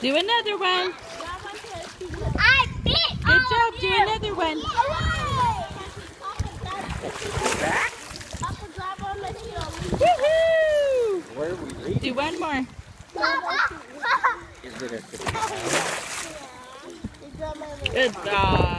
Do another one. I bit. Good job. Do another one. Back? Woohoo! Where are we leaving? Do one more. Is it a Good job.